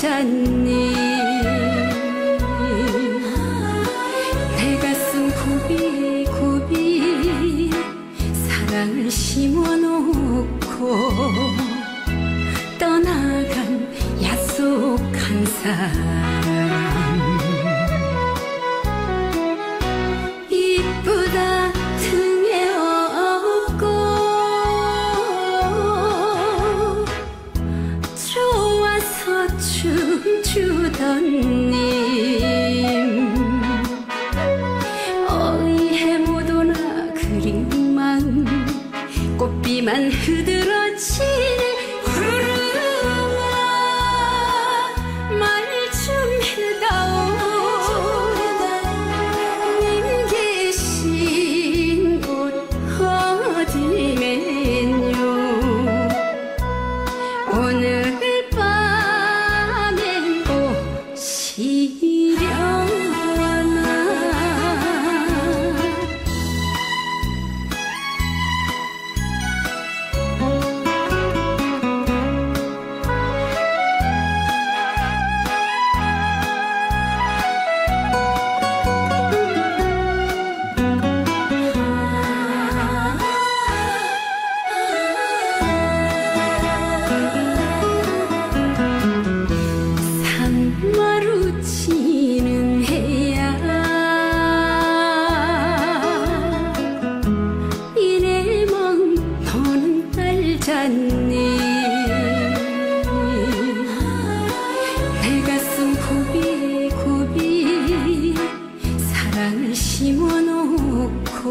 자 님, 내가 쓴 고비, 고비 사랑 을 심어놓고 떠나간 약속한 사람. 춤추던 니 마루치는 해야 이내망 너는 딸잖니 내 가슴 고비고비 사랑을 심어놓고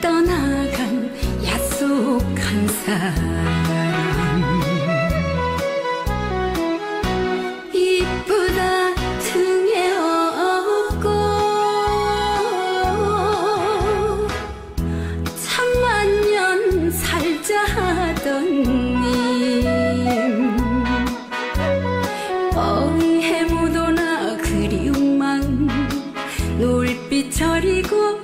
떠나간 약속한 사람. 철이고